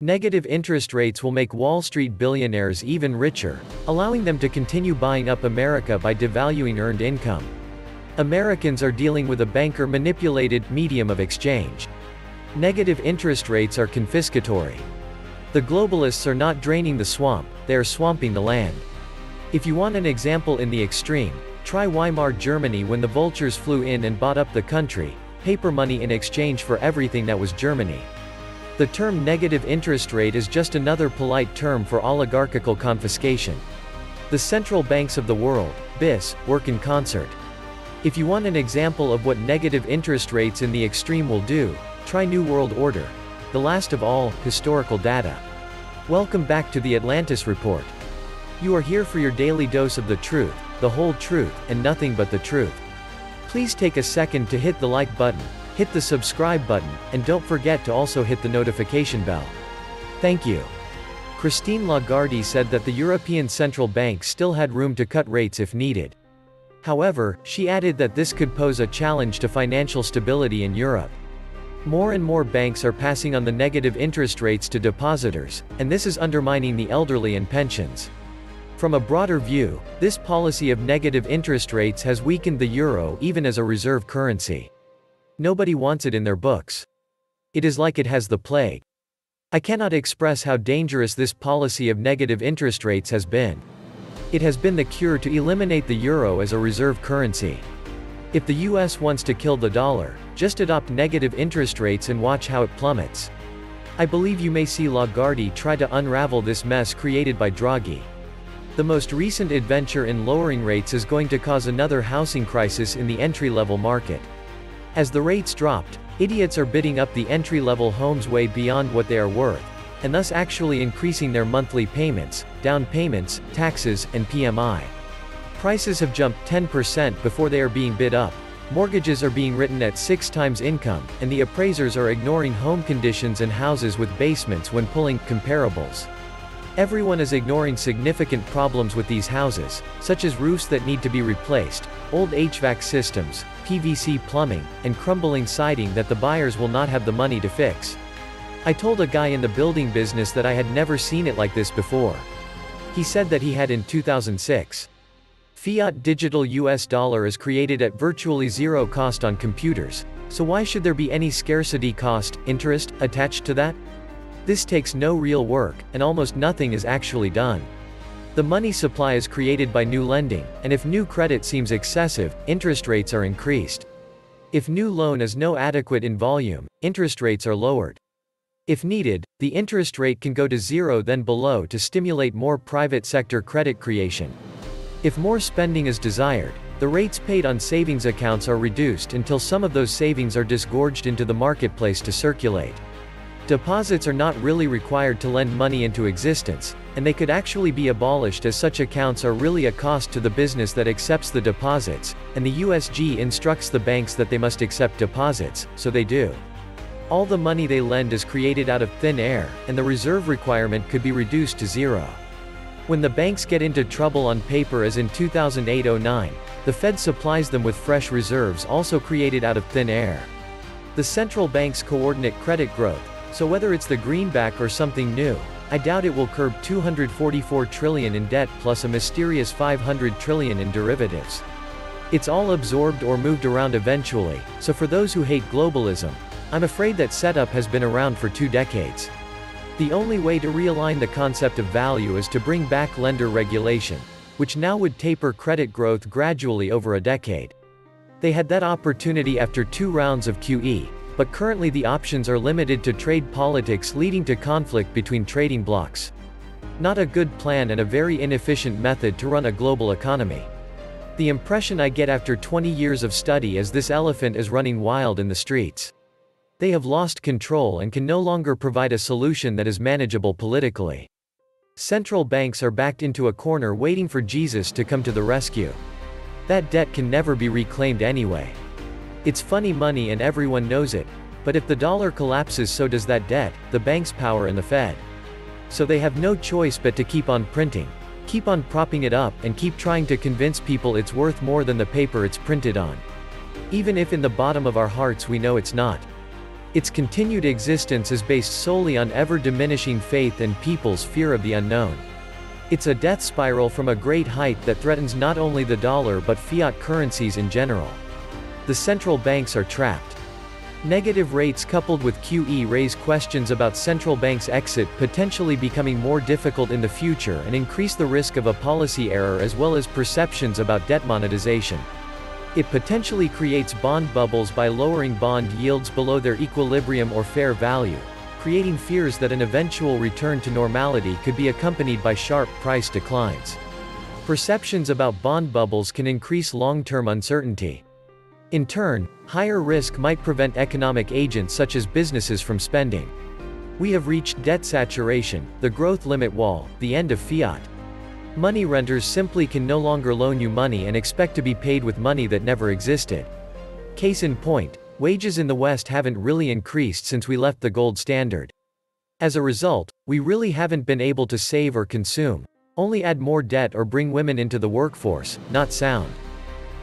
Negative interest rates will make Wall Street billionaires even richer, allowing them to continue buying up America by devaluing earned income. Americans are dealing with a banker-manipulated medium of exchange. Negative interest rates are confiscatory. The globalists are not draining the swamp, they are swamping the land. If you want an example in the extreme, try Weimar Germany when the vultures flew in and bought up the country, paper money in exchange for everything that was Germany. The term negative interest rate is just another polite term for oligarchical confiscation. The central banks of the world, BIS, work in concert. If you want an example of what negative interest rates in the extreme will do, try New World Order. The last of all, historical data. Welcome back to the Atlantis Report. You are here for your daily dose of the truth, the whole truth, and nothing but the truth. Please take a second to hit the like button, hit the subscribe button, and don't forget to also hit the notification bell. Thank you. Christine Lagarde said that the European Central Bank still had room to cut rates if needed. However, she added that this could pose a challenge to financial stability in Europe. More and more banks are passing on the negative interest rates to depositors, and this is undermining the elderly and pensions. From a broader view, this policy of negative interest rates has weakened the euro even as a reserve currency. Nobody wants it in their books. It is like it has the plague. I cannot express how dangerous this policy of negative interest rates has been. It has been the cure to eliminate the euro as a reserve currency. If the US wants to kill the dollar, just adopt negative interest rates and watch how it plummets. I believe you may see Lagarde try to unravel this mess created by Draghi. The most recent adventure in lowering rates is going to cause another housing crisis in the entry-level market. As the rates dropped, idiots are bidding up the entry-level homes way beyond what they are worth, and thus actually increasing their monthly payments, down payments, taxes, and PMI. Prices have jumped 10% before they are being bid up. Mortgages are being written at six times income, and the appraisers are ignoring home conditions and houses with basements when pulling comparables. Everyone is ignoring significant problems with these houses, such as roofs that need to be replaced, old HVAC systems, PVC plumbing, and crumbling siding that the buyers will not have the money to fix. I told a guy in the building business that I had never seen it like this before. He said that he had in 2006. Fiat digital US dollar is created at virtually zero cost on computers, so why should there be any scarcity cost, interest, attached to that? This takes no real work, and almost nothing is actually done. The money supply is created by new lending, and if new credit seems excessive, interest rates are increased. If new loan is no adequate in volume, interest rates are lowered. If needed, the interest rate can go to zero then below to stimulate more private sector credit creation. If more spending is desired, the rates paid on savings accounts are reduced until some of those savings are disgorged into the marketplace to circulate. Deposits are not really required to lend money into existence, and they could actually be abolished as such accounts are really a cost to the business that accepts the deposits, and the USG instructs the banks that they must accept deposits, so they do. All the money they lend is created out of thin air, and the reserve requirement could be reduced to zero. When the banks get into trouble on paper as in 2008-09, the Fed supplies them with fresh reserves also created out of thin air. The central banks coordinate credit growth, so whether it's the greenback or something new, I doubt it will curb 244 trillion in debt plus a mysterious 500 trillion in derivatives. It's all absorbed or moved around eventually, so for those who hate globalism, I'm afraid that setup has been around for two decades. The only way to realign the concept of value is to bring back lender regulation, which now would taper credit growth gradually over a decade. They had that opportunity after two rounds of QE, but currently the options are limited to trade politics leading to conflict between trading blocs. Not a good plan and a very inefficient method to run a global economy. The impression I get after 20 years of study is this elephant is running wild in the streets. They have lost control and can no longer provide a solution that is manageable politically. Central banks are backed into a corner waiting for Jesus to come to the rescue. That debt can never be reclaimed anyway. It's funny money and everyone knows it, but if the dollar collapses so does that debt, the bank's power and the Fed. So they have no choice but to keep on printing, keep on propping it up and keep trying to convince people it's worth more than the paper it's printed on. Even if in the bottom of our hearts we know it's not. Its continued existence is based solely on ever-diminishing faith and people's fear of the unknown. It's a death spiral from a great height that threatens not only the dollar but fiat currencies in general. The central banks are trapped. Negative rates coupled with QE raise questions about central banks' exit potentially becoming more difficult in the future and increase the risk of a policy error as well as perceptions about debt monetization. It potentially creates bond bubbles by lowering bond yields below their equilibrium or fair value, creating fears that an eventual return to normality could be accompanied by sharp price declines. Perceptions about bond bubbles can increase long-term uncertainty. In turn, higher risk might prevent economic agents such as businesses from spending. We have reached debt saturation, the growth limit wall, the end of fiat. Money renters simply can no longer loan you money and expect to be paid with money that never existed. Case in point, wages in the West haven't really increased since we left the gold standard. As a result, we really haven't been able to save or consume, only add more debt or bring women into the workforce, not sound.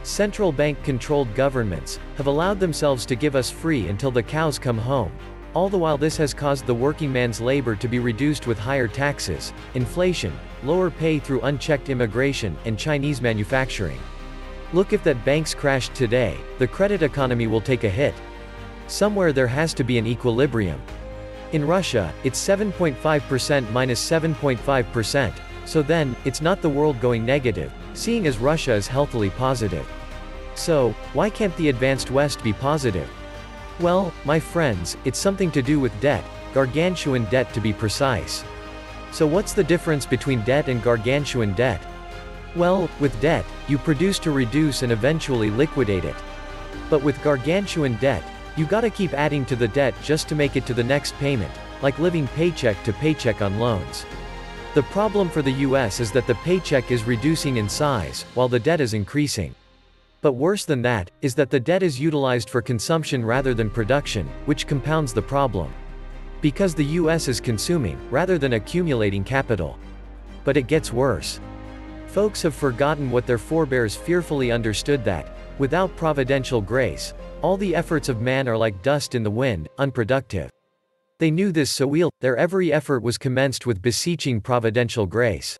Central bank controlled governments have allowed themselves to give us free until the cows come home, all the while this has caused the working man's labor to be reduced with higher taxes, inflation, lower pay through unchecked immigration, and Chinese manufacturing. Look if that banks crashed today, the credit economy will take a hit. Somewhere there has to be an equilibrium. In Russia, it's 7.5% minus 7.5%, so then, it's not the world going negative, seeing as Russia is healthily positive. So, why can't the advanced West be positive? Well, my friends, it's something to do with debt, gargantuan debt to be precise. So what's the difference between debt and gargantuan debt? Well, with debt, you produce to reduce and eventually liquidate it. But with gargantuan debt, you gotta keep adding to the debt just to make it to the next payment, like living paycheck to paycheck on loans. The problem for the US is that the paycheck is reducing in size, while the debt is increasing. But worse than that, is that the debt is utilized for consumption rather than production, which compounds the problem. Because the US is consuming, rather than accumulating capital. But it gets worse. Folks have forgotten what their forebears fearfully understood that, without providential grace, all the efforts of man are like dust in the wind, unproductive. They knew this so well, their every effort was commenced with beseeching providential grace.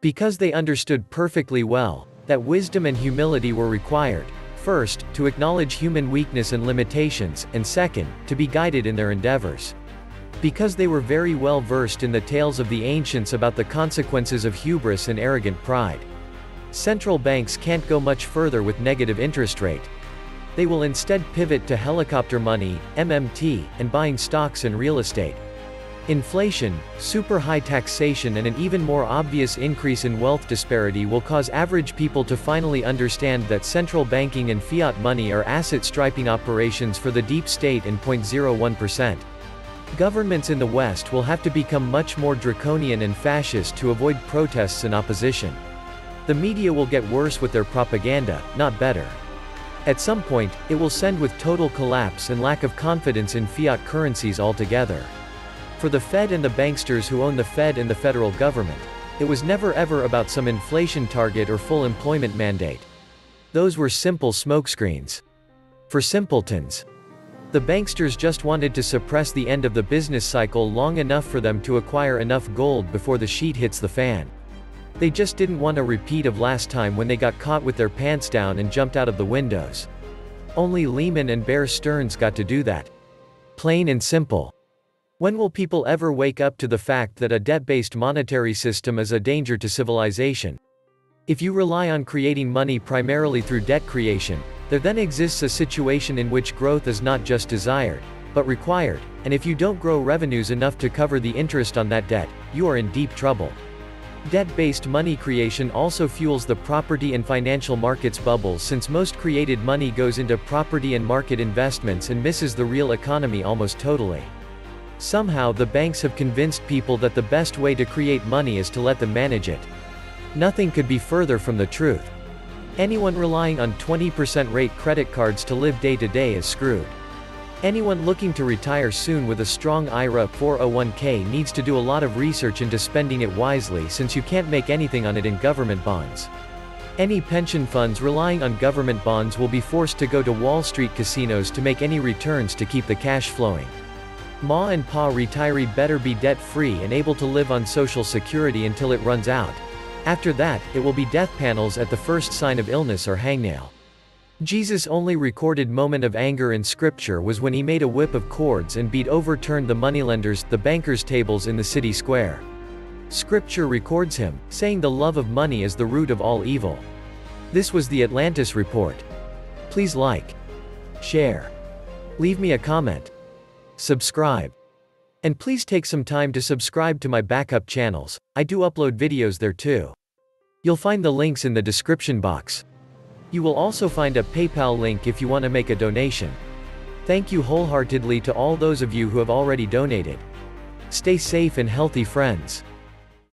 Because they understood perfectly well, that wisdom and humility were required, first, to acknowledge human weakness and limitations, and second, to be guided in their endeavors. Because they were very well versed in the tales of the ancients about the consequences of hubris and arrogant pride. Central banks can't go much further with negative interest rate. They will instead pivot to helicopter money, MMT, and buying stocks and real estate. Inflation, super high taxation and an even more obvious increase in wealth disparity will cause average people to finally understand that central banking and fiat money are asset striping operations for the deep state and 0.01%. Governments in the West will have to become much more draconian and fascist to avoid protests and opposition. The media will get worse with their propaganda, not better. At some point, it will send with total collapse and lack of confidence in fiat currencies altogether. For the Fed and the banksters who own the Fed and the federal government, it was never ever about some inflation target or full employment mandate. Those were simple smokescreens. For simpletons. The banksters just wanted to suppress the end of the business cycle long enough for them to acquire enough gold before the sheet hits the fan. They just didn't want a repeat of last time when they got caught with their pants down and jumped out of the windows. Only Lehman and Bear Stearns got to do that. Plain and simple. When will people ever wake up to the fact that a debt-based monetary system is a danger to civilization? If you rely on creating money primarily through debt creation, there then exists a situation in which growth is not just desired, but required, and if you don't grow revenues enough to cover the interest on that debt, you are in deep trouble. Debt-based money creation also fuels the property and financial markets bubbles since most created money goes into property and market investments and misses the real economy almost totally. Somehow the banks have convinced people that the best way to create money is to let them manage it. Nothing could be further from the truth. Anyone relying on 20% rate credit cards to live day to day is screwed. Anyone looking to retire soon with a strong IRA 401k needs to do a lot of research into spending it wisely since you can't make anything on it in government bonds. Any pension funds relying on government bonds will be forced to go to Wall Street casinos to make any returns to keep the cash flowing. Ma and Pa retiree better be debt-free and able to live on Social Security until it runs out. After that, it will be death panels at the first sign of illness or hangnail. Jesus' only recorded moment of anger in scripture was when he made a whip of cords and beat overturned the moneylenders, the bankers' tables in the city square. Scripture records him, saying the love of money is the root of all evil. This was the Atlantis Report. Please like, share, leave me a comment, subscribe. And please take some time to subscribe to my backup channels, I do upload videos there too. You'll find the links in the description box. You will also find a PayPal link if you want to make a donation. Thank you wholeheartedly to all those of you who have already donated. Stay safe and healthy friends.